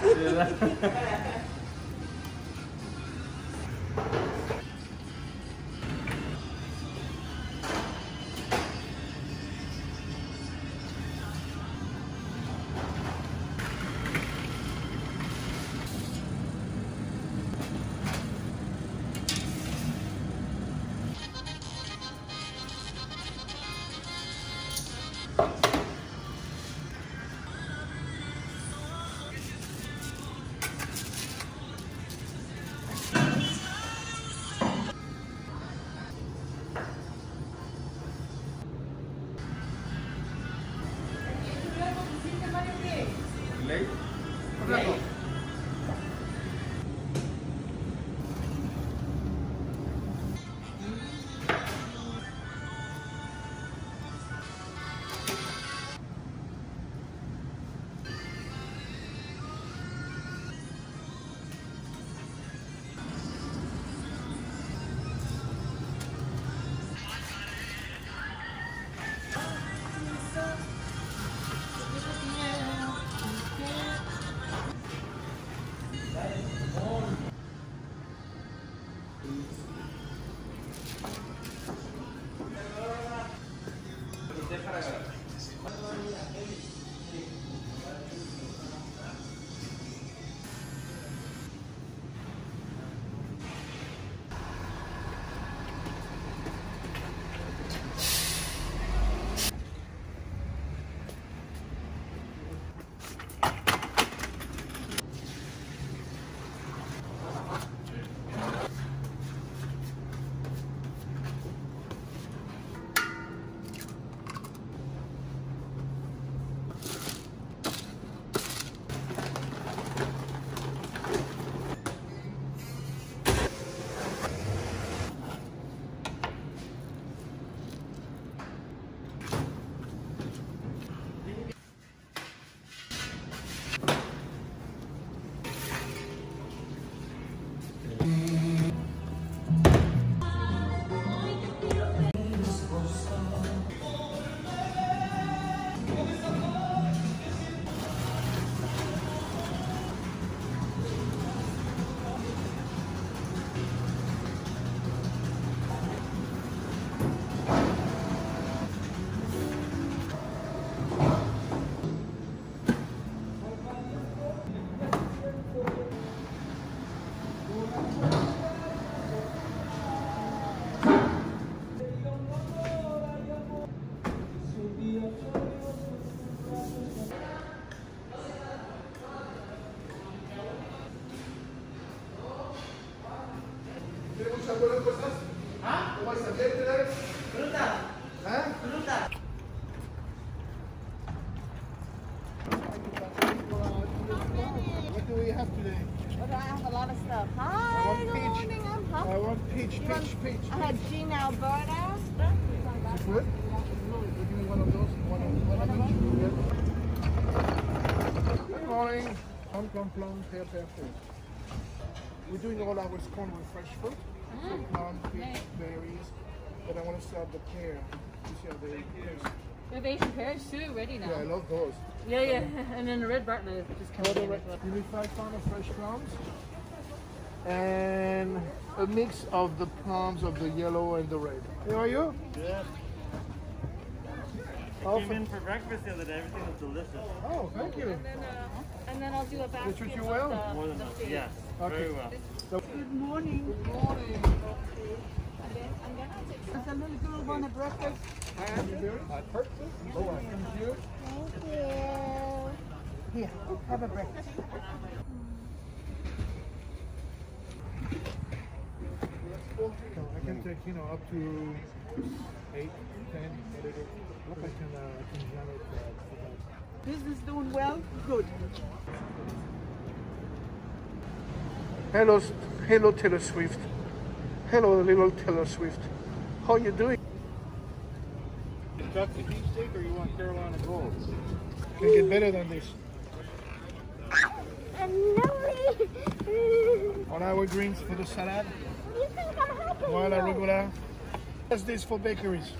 对吧？What have? A lot of stuff. I Hi, want good peach. morning. I'm I want peach, You want- peach, peach. I had Jean Elberta. Good? Give me one of those, one of, one of each. Good morning. Hong Kong plum, pear, pear, fruit. We're doing all our scone with fresh fruit. Ah. So plum, peach, berries. But I want to start the pear. You see how they taste. We have Asian pears too, ready now. Yeah, I love those. Yeah, yeah. And then the red Bartlett just What coming the in re- well. Give me five pounds of fresh plums. And a mix of the plums of the yellow and the red. How are you? Good. Oh, Came in for breakfast the other day. Everything was delicious. oh, thank you. And then, uh, and then I'll do a basket treat you of well? the- More than the enough. Yes. Okay. Very well. Good morning. Good morning. And then, and then I'll take Uh-huh. some little girl want a breakfast. Perfect. Oh, thank you. Thank you. Here, have a breakfast. So I can take, you know, up to eight, ten, whatever. I can, uh, I can jam it. Uh, Business doing well? Good. Hello, Hello, Taylor Swift. Hello, little Taylor Swift. How you doing? Kentucky beef steak or you want Carolina Gold? Can get better than this. On our greens for the salad. Voilà, regular. What's this for bakeries?